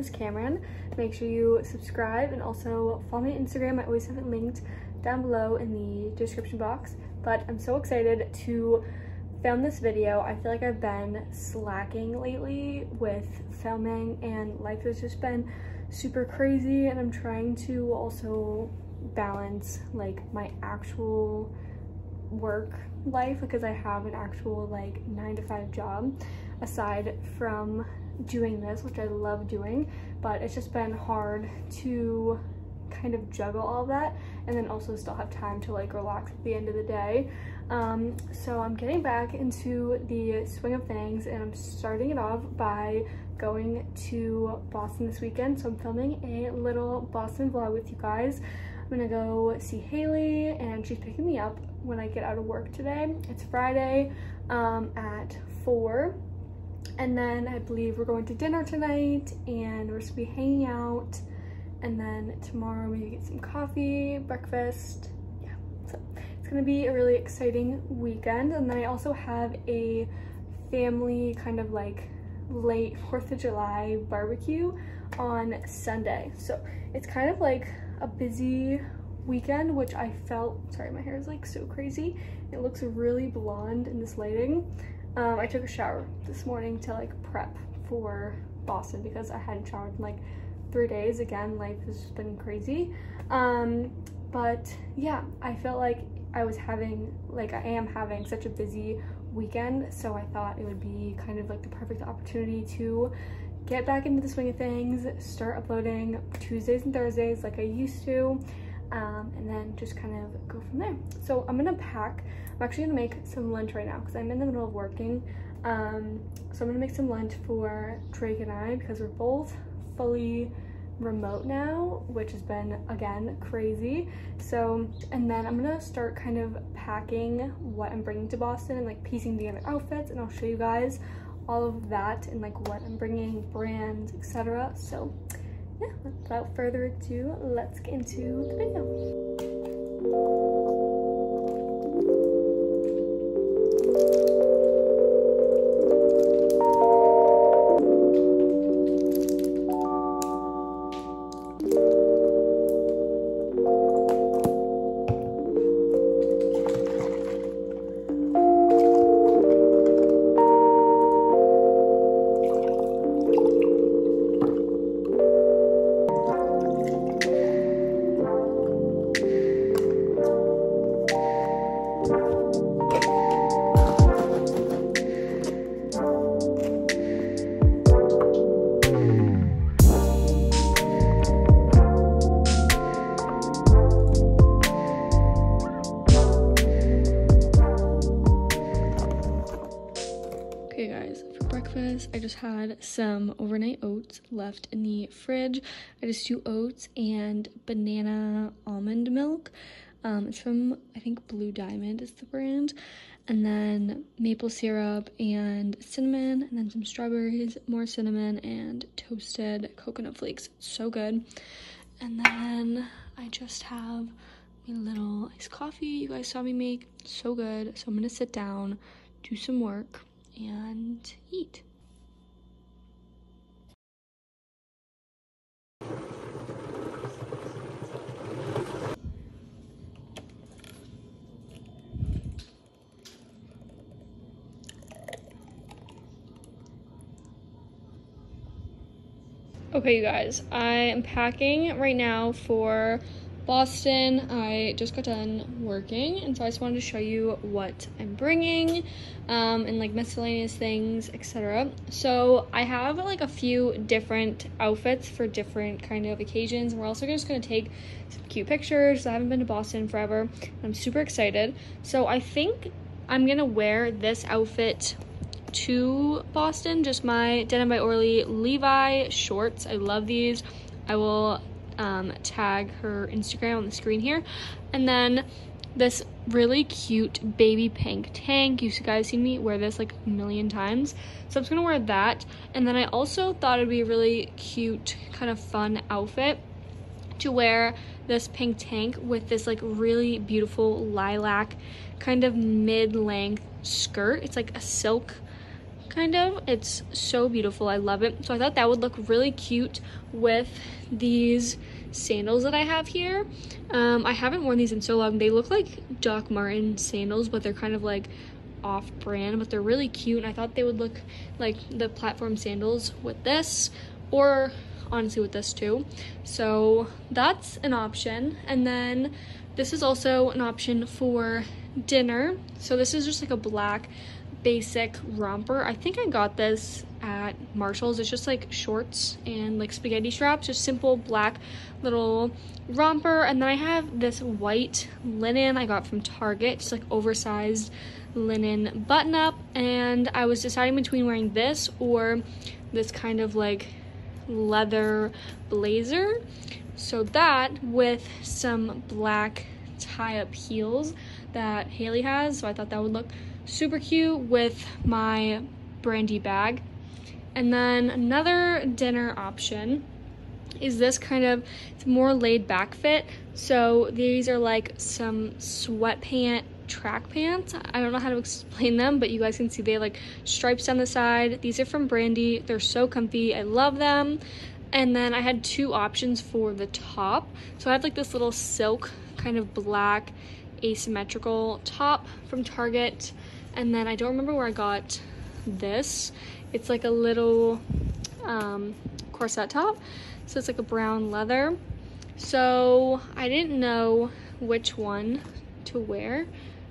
is Camryn. Make sure you subscribe and also follow me on Instagram. I always have it linked down below in the description box. But I'm so excited to film this video. I feel like I've been slacking lately with filming and life has just been super crazy and I'm trying to also balance like my actual work life because I have an actual like nine to five job aside from doing this, which I love doing, but it's just been hard to kind of juggle all that and then also still have time to like relax at the end of the day. Um, so I'm getting back into the swing of things and I'm starting it off by going to Boston this weekend. So I'm filming a little Boston vlog with you guys. I'm gonna go see Hailee and she's picking me up when I get out of work today. It's Friday um, at 4 and then I believe we're going to dinner tonight and we're just gonna be hanging out and then tomorrow maybe get some coffee, breakfast, yeah. So it's gonna be a really exciting weekend and then I also have a family kind of like late 4th of July barbecue on Sunday. So it's kind of like a busy weekend, which I felt, sorry, my hair is like so crazy. It looks really blonde in this lighting. Um, I took a shower this morning to like prep for Boston because I hadn't showered in like three days. Again, life has been crazy. Um, but yeah, I felt like I was having, like I am having such a busy weekend. So I thought it would be kind of like the perfect opportunity to get back into the swing of things, start uploading Tuesdays and Thursdays like I used to, um, and then just kind of go from there. So I'm gonna pack. I'm actually gonna make some lunch right now because I'm in the middle of working. Um, so I'm gonna make some lunch for Drake and I because we're both fully remote now, which has been, again, crazy. So, and then I'm gonna start kind of packing what I'm bringing to Boston and like piecing together outfits and I'll show you guys all of that and like what I'm bringing, brands, etc. So yeah, without further ado, let's get into the video. I just had some overnight oats left in the fridge. I just do oats and banana almond milk. Um, it's from, I think, Blue Diamond is the brand. And then maple syrup and cinnamon, and then some strawberries, more cinnamon, and toasted coconut flakes. So good. And then I just have my little iced coffee you guys saw me make. So good. So I'm to sit down, do some work, and eat. Okay, you guys, I am packing right now for Boston. I just got done working, and so I just wanted to show you what I'm bringing, um, and like miscellaneous things, etc. So I have like a few different outfits for different kind of occasions. We're also just gonna take some cute pictures. I haven't been to Boston forever. I'm super excited. So I think I'm gonna wear this outfit to Boston, just my Denim by Orly Levi shorts. I love these. I will um, tag her Instagram on the screen here. And then this really cute baby pink tank. You guys seen me wear this like a million times. So I'm just gonna wear that. And then I also thought it'd be a really cute, kind of fun outfit to wear this pink tank with this like really beautiful lilac kind of mid-length skirt. It's like a silk kind of. It's so beautiful. I love it. So I thought that would look really cute with these sandals that I have here. Um, I haven't worn these in so long. They look like Doc Martin sandals, but they're kind of like off-brand, but they're really cute. And I thought they would look like the platform sandals with this or honestly with this too. So that's an option. And then this is also an option for dinner. So this is just like a black basic romper. I think I got this at Marshall's. It's just like shorts and like spaghetti straps, just simple black little romper. And then I have this white linen I got from Target, just like oversized linen button up. And I was deciding between wearing this or this kind of like leather blazer. So that with some black tie-up heels that Hailee has. So I thought that would look super cute with my brandy bag. And then another dinner option is this kind of it's more laid back fit. So these are like some sweatpant track pants. I don't know how to explain them, but you guys can see they like stripes down the side. These are from Brandy. They're so comfy. I love them. And then I had two options for the top. So I have like this little silk kind of black asymmetrical top from Target. And then I don't remember where I got this. It's like a little um, corset top. So it's like a brown leather. So I didn't know which one to wear.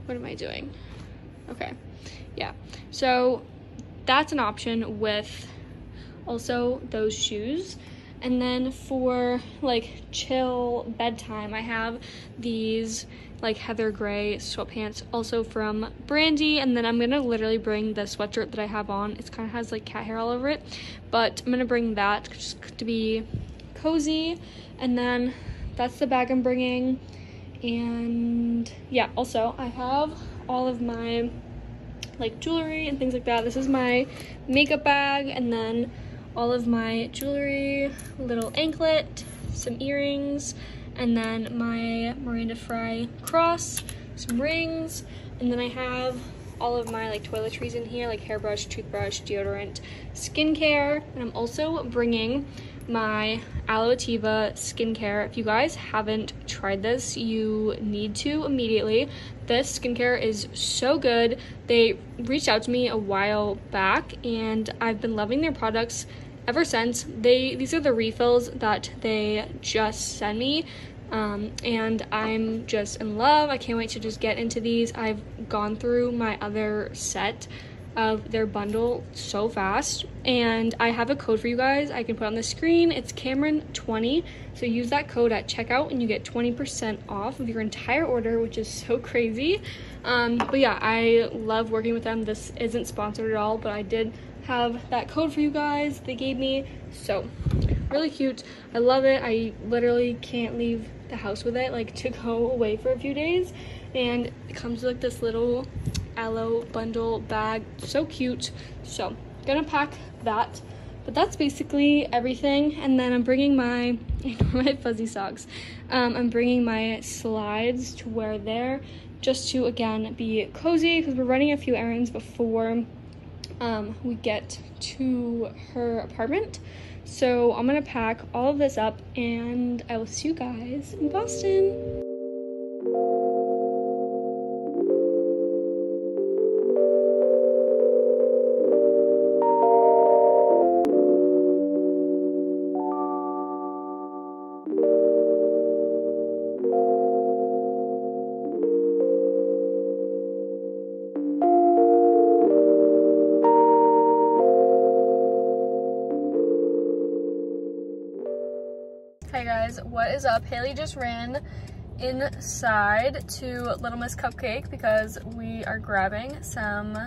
What am I doing? Okay, yeah. So that's an option with also those shoes. And then for like chill bedtime, I have these like heather gray sweatpants also from Brandy. And then I'm gonna literally bring the sweatshirt that I have on. It kind of has like cat hair all over it, but I'm gonna bring that just to be cozy. And then that's the bag I'm bringing. And yeah, also I have all of my like jewelry and things like that. This is my makeup bag and then all of my jewelry, little anklet, some earrings, and then my Miranda Frye cross, some rings, and then I have all of my like toiletries in here, like hairbrush, toothbrush, deodorant, skincare, and I'm also bringing my Aloe Attiva skincare. If you guys haven't tried this, you need to immediately. This skincare is so good. They reached out to me a while back and I've been loving their products ever since. They These are the refills that they just sent me. Um, and I'm just in love. I can't wait to just get into these. I've gone through my other set of their bundle so fast. And I have a code for you guys. I can put on the screen. It's Camryn20 so use that code at checkout and you get 20% off of your entire order which is so crazy. Um, but yeah I love working with them. This isn't sponsored at all but I did have that code for you guys. They gave me so really cute. I love it. I literally can't leave the house with it like to go away for a few days. And it comes with like this little aloe bundle bag. So cute. So gonna pack that. But that's basically everything. And then i'm bringing my my fuzzy socks. Um, i'm bringing my slides to wear there just to again be cozy because we're running a few errands before um, we get to her apartment. So i'm gonna pack all of this up and i will see you guys in boston what is up? Hailee just ran inside to Little Miss Cupcake because we are grabbing some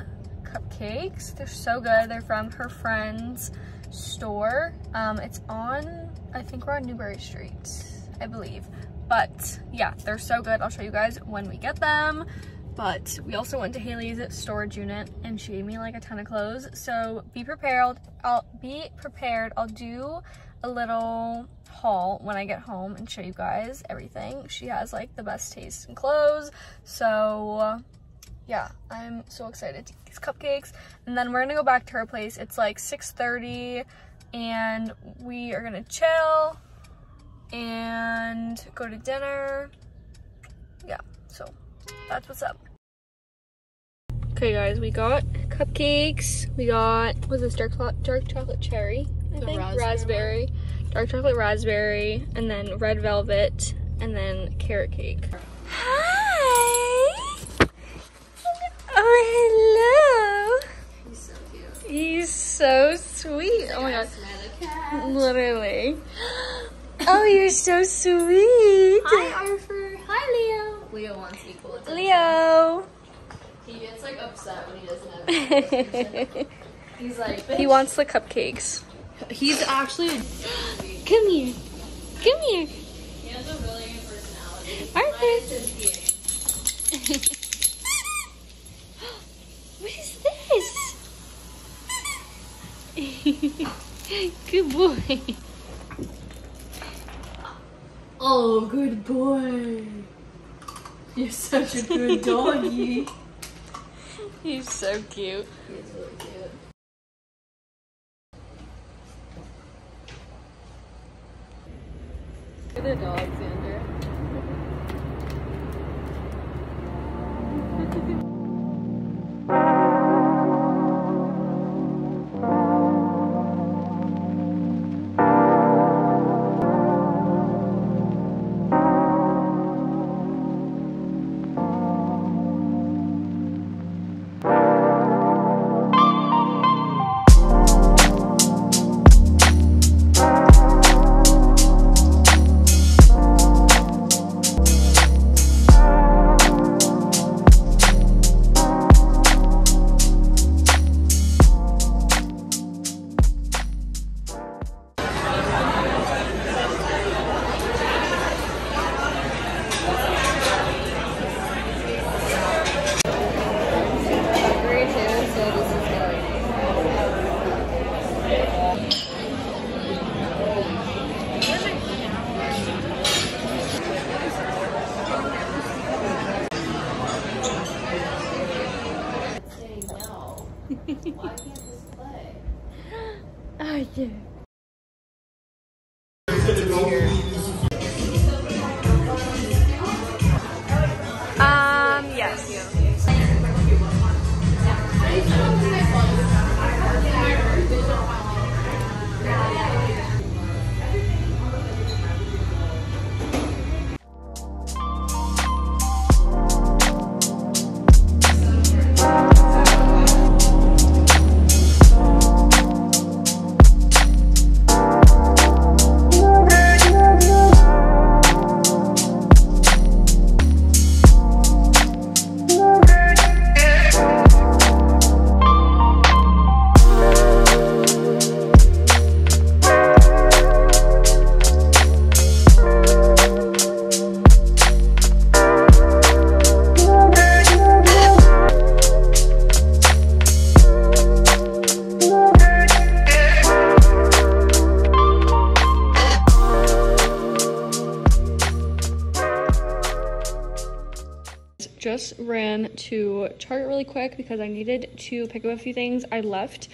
cupcakes. They're so good. They're from her friend's store. Um, it's on, I think we're on Newbury Street, I believe. But yeah, they're so good. I'll show you guys when we get them. But we also went to Hailee's storage unit and she gave me like a ton of clothes. So be prepared. I'll be prepared. I'll do a little haul when I get home and show you guys everything. She has like the best taste in clothes. So yeah, I'm so excited to eat these cupcakes. And then we're gonna go back to her place. It's like 6.30 and we are gonna chill and go to dinner. Yeah, so that's what's up. Okay guys, we got cupcakes. We got, was this dark, dark chocolate cherry? I the think raspberry. raspberry. Dark chocolate raspberry, and then red velvet, and then carrot cake. Hi! Oh, hello! He's so cute. He's so sweet. oh my god. Literally. Oh, you're so sweet. Hi, Arthur. Leo wants equal attention. Leo. He gets like upset when he doesn't have He's like, Bitch. He wants the cupcakes. He's actually Come here. Come here. He has a really good personality. Arthur. what is this? good boy. Oh, good boy. You're such a good doggy. He's so cute. He's really cute. Look the dogs, Xander. Target really quick because I needed to pick up a few things. I left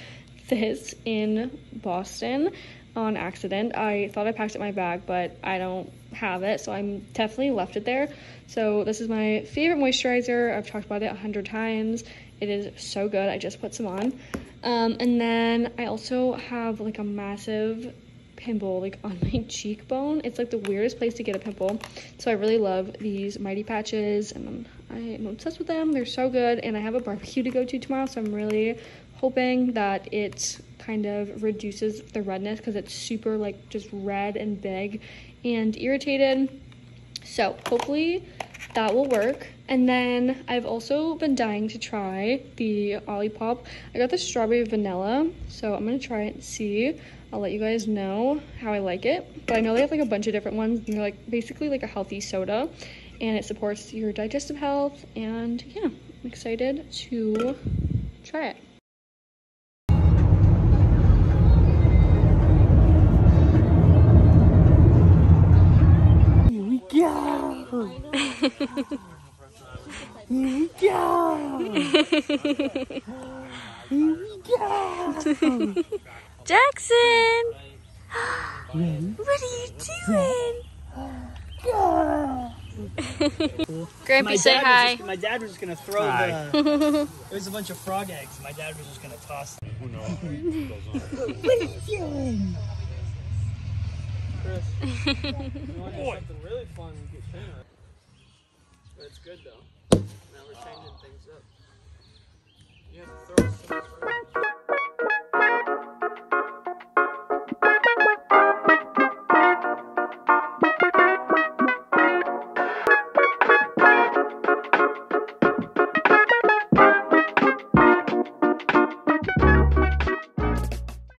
this in Boston on accident. I thought I packed it in my bag, but I don't have it, so I'm definitely left it there. So this is my favorite moisturizer. I've talked about it a hundred times. It is so good. I just put some on. Um, and then I also have like a massive pimple like on my cheekbone. It's like the weirdest place to get a pimple. So I really love these Mighty Patches and I'm obsessed with them. They're so good and I have a barbecue to go to tomorrow so I'm really hoping that it kind of reduces the redness because it's super like just red and big and irritated. So hopefully that will work. And then I've also been dying to try the Olipop. I got the strawberry vanilla, so I'm gonna try it and see. I'll let you guys know how I like it. But I know they have like a bunch of different ones. They're like basically like a healthy soda and it supports your digestive health. And yeah, I'm excited to try it. Here we go. Here we go. Here we go. Jackson, Ready? what are you doing? Go. Grampy, say hi. Just, my dad was just gonna throw the. There was a bunch of frog eggs. My dad was just gonna toss them. what are you doing? Chris, you want to do something really fun and get Shayna. But it's good though. Now we're changing things up. You have to throw so much